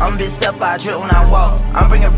I'm big step, I drip when I walk. I'm bringing